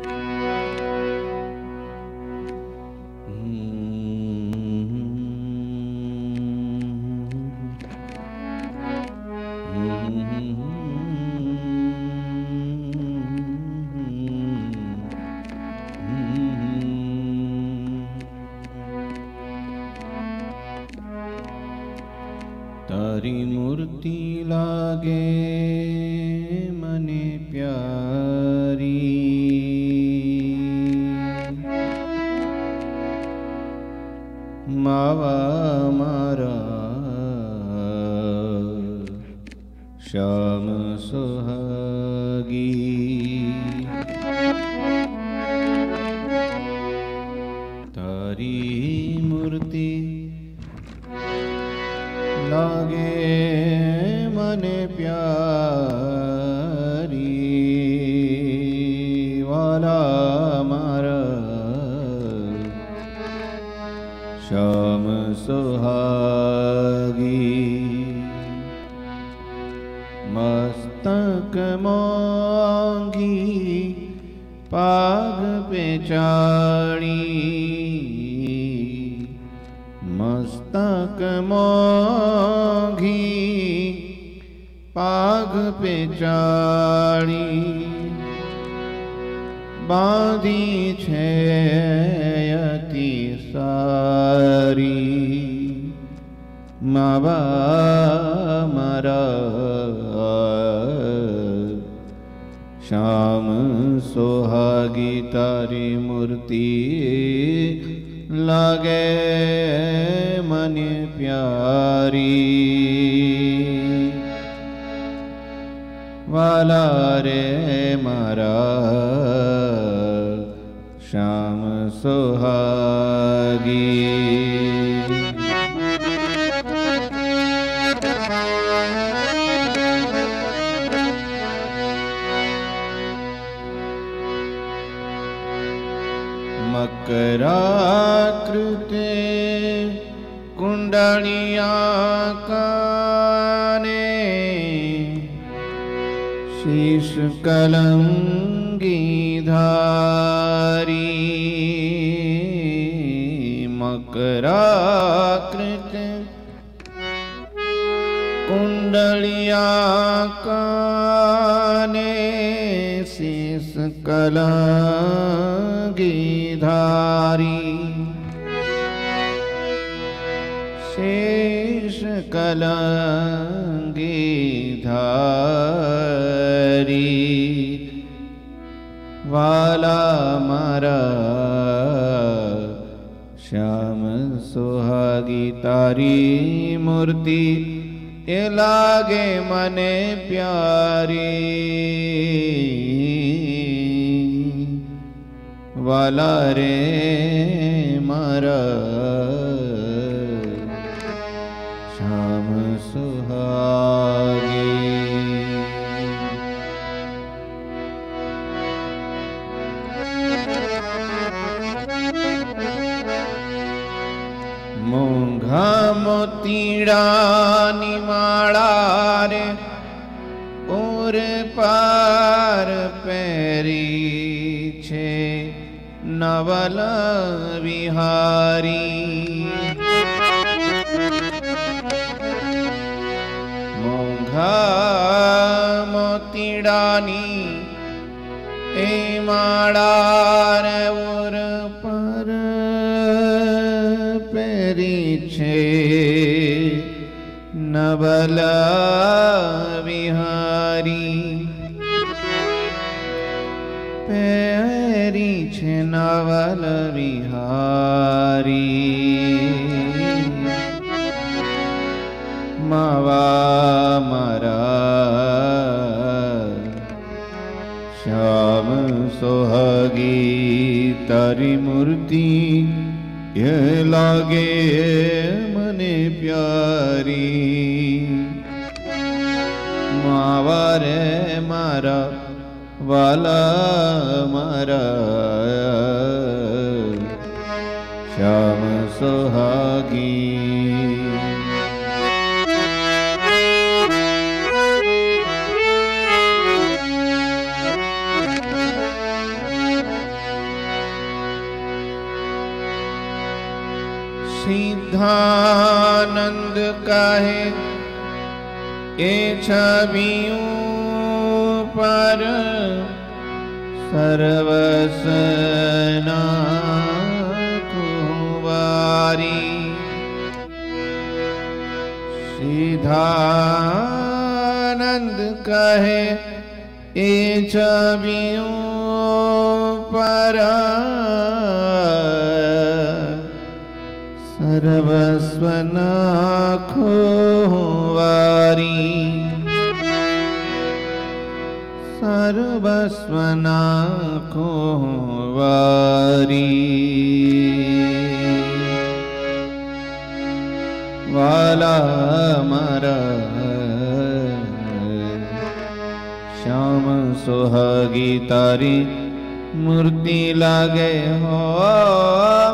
time. हरी क्षयति सारी। मर श्याम सोहागी तारी मूर्ति लगे मन प्यारी। वाला रे मरा श्याम सुहागी। मकराकृते कुण्डन्या कने काने शीस कलंगीधारी। शेष कलंगीधारी। वाला मर श्याम सुहागी तारी मूर्ति ते लागे मने प्यारी। वाला रे मारा। श्याम सुहा ीडानि माळार उर् पार पेरि नवलविहारी मने प्यारी मावा रे मारा वाला मारा श्याम सुहागी सिद्धानंद कहे? ए छवियों पर सर्वसना कुवारी सीधानंद कहे? ए छवियों पर सर्वस्वनाखो वारी। सर्वस्वनाखो वारी। वा श्याम सुहगी तारी। मूर्ति लागे हो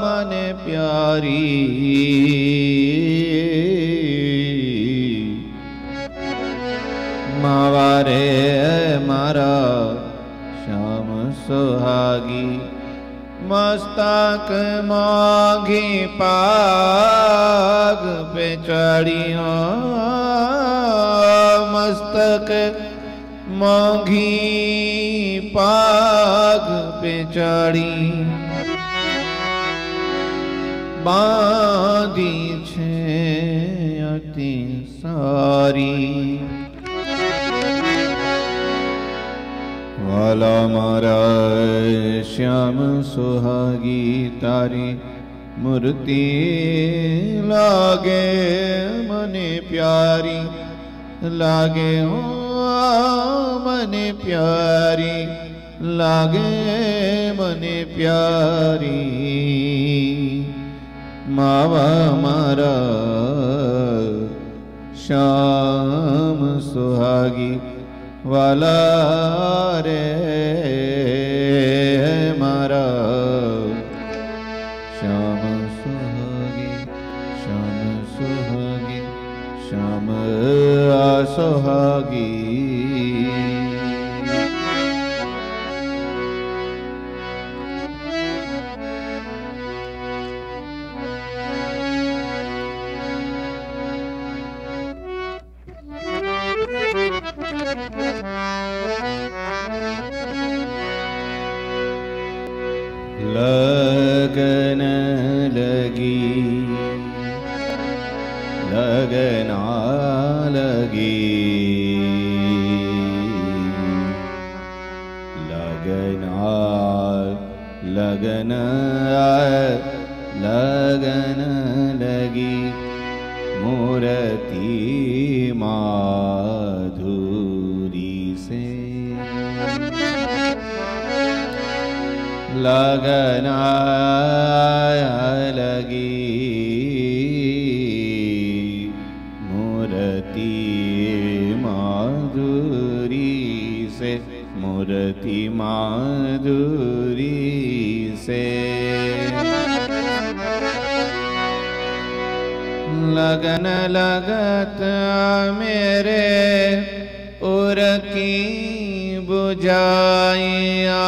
मन प्यारी। मावारे मारा श्याम सुहागी, मस्तक माघी पाग पे मस्तक माघी पाग ચાડી બાંધી છે અતિ સારી. વાલા મારા શ્યામ સુહાગી, તારી મૂર્તિ લાગે મને પ્યારી. લાગે હો મને પ્યારી. લાગે મને પ્યારી માવા મારા શ્યામ સુહાગી વાલા રે મારા શ્યામ સુહાગી શ્યામ સુહાગી શ્યામ સુહાગી लगन लगी लगना लगी लगना लगन लगन लगी मूर्ति लगना लगी मूर्ति से मूर्ति से लगन लगत मेरे उर की बुझाइया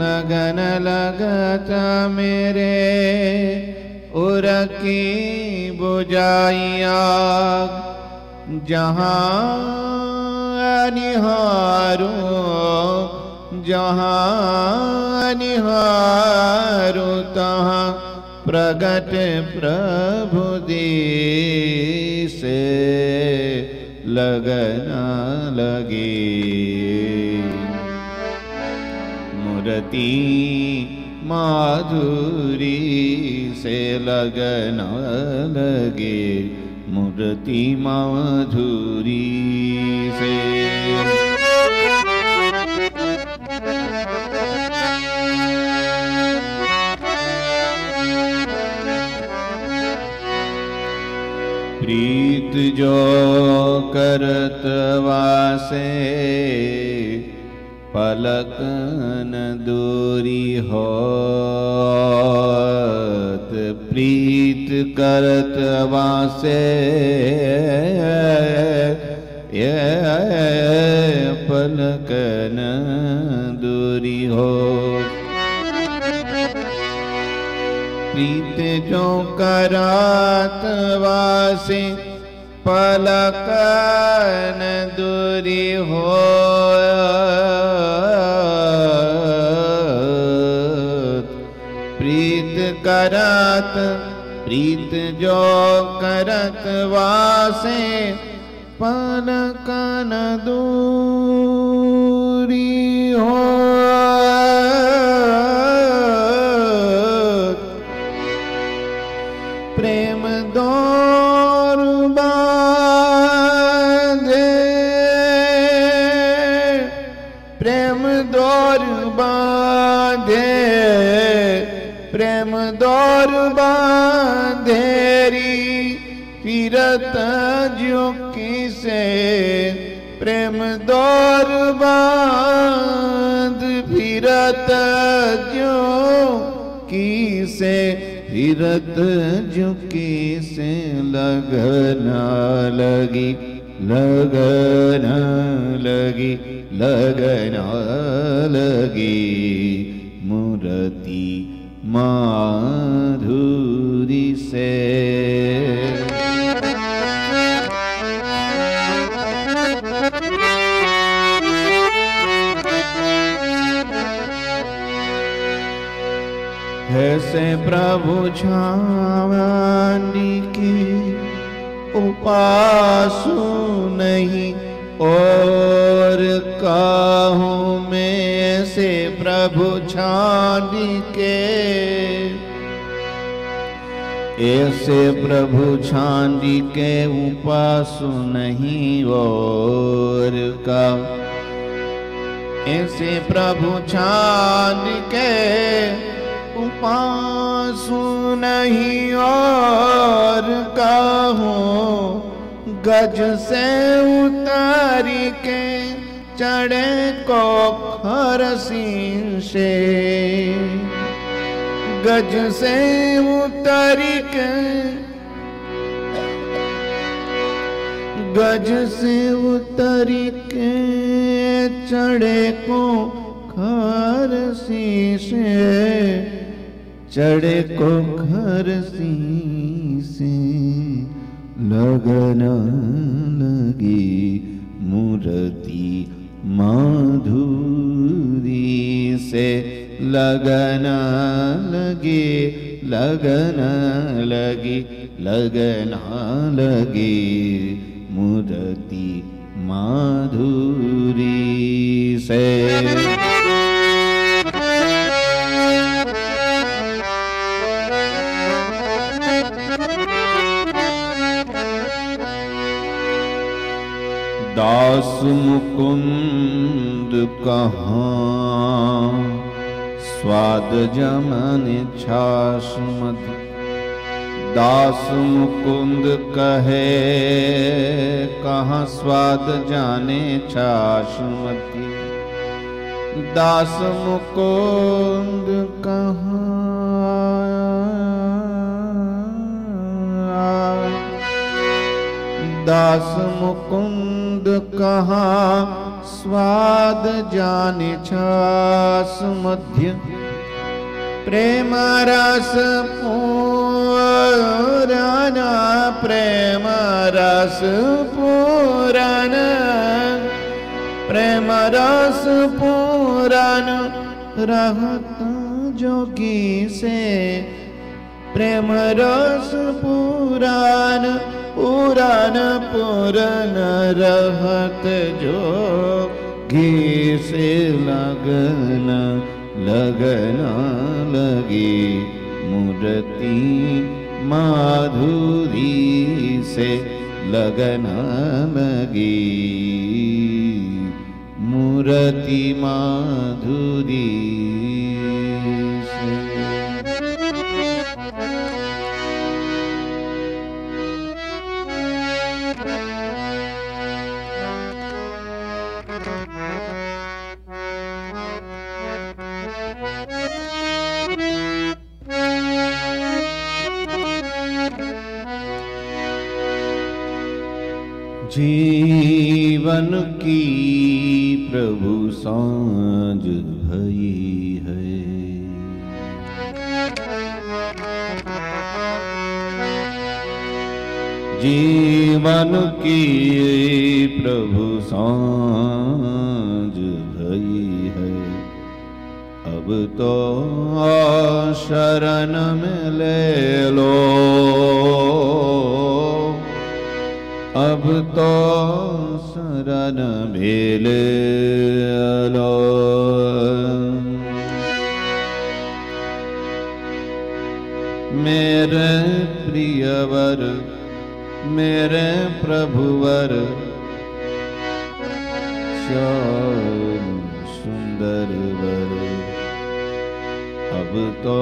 लगन लगत मेरे उर की बुझाइया जहाँ निहारो जहाँ निहारो तहाँ प्रगट प्रभु से लगना लगे। मूर्ति माधुरी से लगना लगे। मूर्ति माधुरी प्रीत जो करत वासे, पलक न दूरी हो प्रीत करत वासे। ये पलकन दूरी हो प्रीत जो करात वासे पलकन दूरी हो। प्रीत करत प्रीत जो करत वासे पलकन दूरी हो। जो किसे प्रेम दौर बाँध फिरत जो किसे फिरत झुकी से लगना लगी लगना लगी लगना लगी, मूर्ति माधुरी प्रभु छावानी की उपासु नहीं, और काहूँ में से प्रभु छानी के ऐसे प्रभु छांदी के उपासु नहीं, और का ऐसे प्रभु छांद के उपासु नहीं और कहूँ, गज से उतारी के चढ़े को खरसी से गज से उतारी के, गज से उतारी के चढ़े को खरसी से चढ़े को खरसी से लगन लगी मूर्ति माधुरी से, लगन लगे, लगन लगी, लगना लगे मूर्ति माधुरी मुकुंद कहाँ? स्वाद जमन छास मध दास मुकुंद कहे, कहाँ स्वाद जाने छास मती। दास मुकुंद कहाँ? दास मुकुंद कहाँ स्वाद जाने प्रेम रस पूरन प्रेम रस पूरन। पूरन रहत जोगी से प्रेम रस पुराण पुराण पुरन रहत जो से लगन लगना लगी मूर्ति माधुरी से लगना लगी मूर्ति माधुरी साँझ भई है। जीवन की प्रभु साँझ भई है। अब तो शरण में ले लो। अब तो शरण में ले लो मेरे प्रियवर, मेरे प्रभुवर, श्याम सुंदर वर अब तो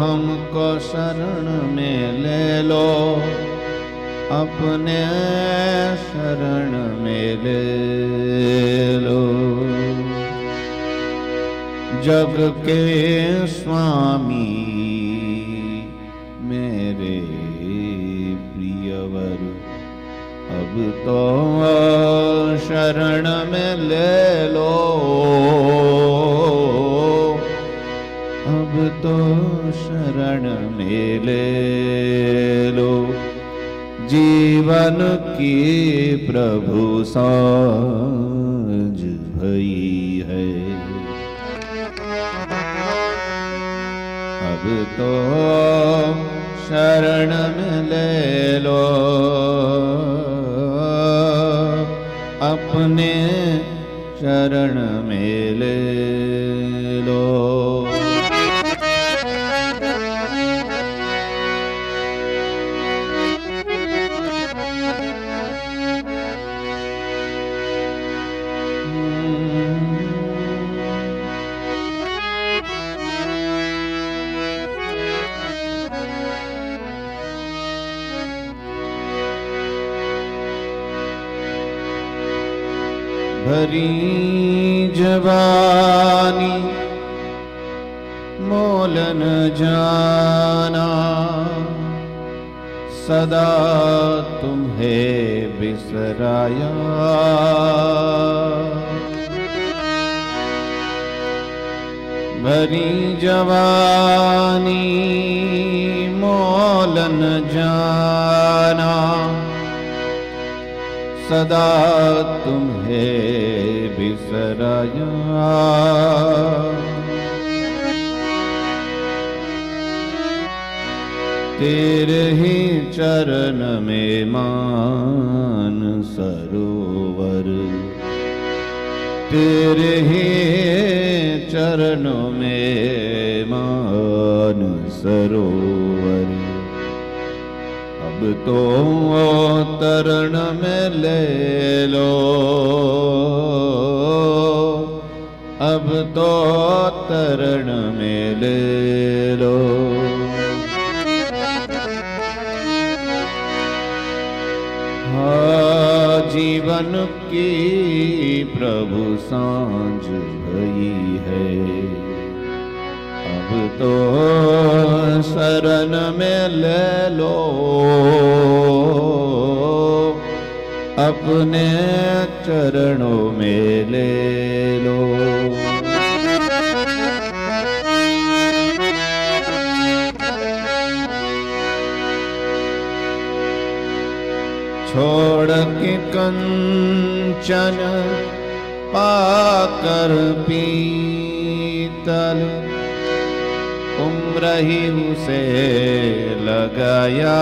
हमको शरण में ले लो। अपने शरण में ले जग के स्वामी मेरे प्रियवर, अब तो शरण में ले लो। अब तो शरण में ले लो। जीवन की प्रभु साँझ भई है। अब तो शरण में ले लो। अपने शरण में ले लो। भरी जवानी मोलन जाना सदा तुम्हें बिसराया। भरी जवानी मोलन जाना सदा तुम्हें बिसराया। तेरे ही चरण में मान सरोवर। तेरे ही चरणों में मान सरोवर। अब तो तरण में ले लो। अब तो तरण में ले लो। हाँ जीवन की प्रभु साँझ भई है। अब तो शरण में ले लो। अपने चरणों में ले लो। छोड़ के कंचन पाकर पीतल। उम्र ही उसे लगाया।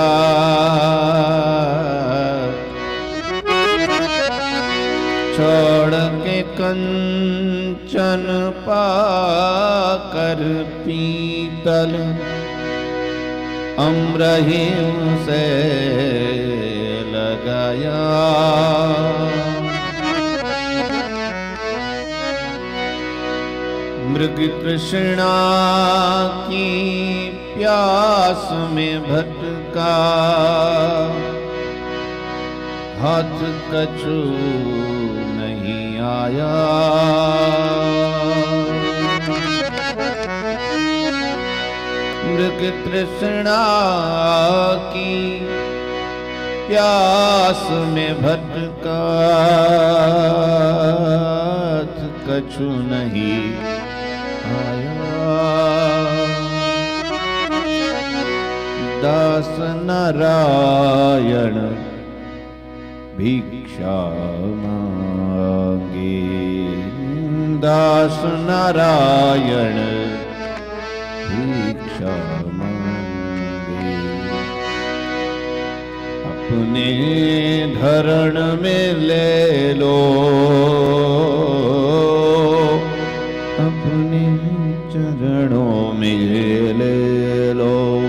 छोड़ के कंचन पाकर पीतल अम्र ही उसे लगाया। मृग तृष्णा की प्यास में भटका। हाथ कछु नहीं आया। मृग तृष्णा की प्यास में भटका। कछु नहीं आया। दास नारायण भिक्षा मांगे। दास नारायण भिक्षा मांगे। अपने धरण में ले लो। चरणों में ले लो।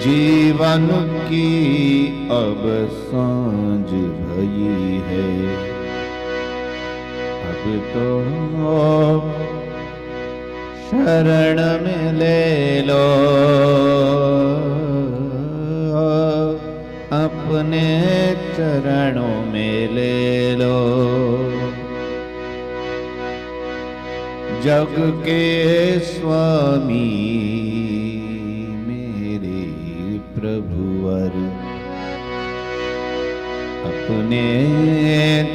जीवन की अब साँझ भई है। अब तो शरण में ले लो। अपने चरणों में ले लो। जग के स्वामी, मेरे प्रभुवर अपने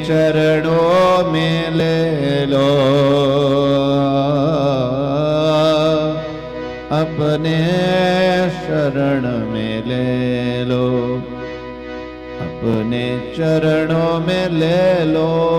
चरणों में ले लो। अपने शरण में ले लो। अपने चरणों में ले लो।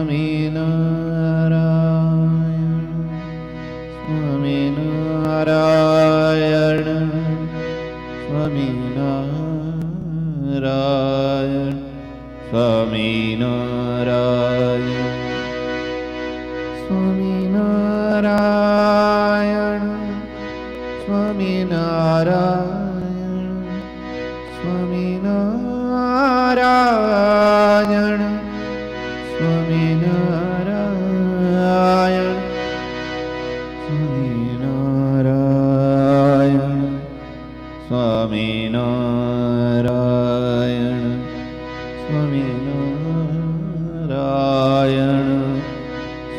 i Amina.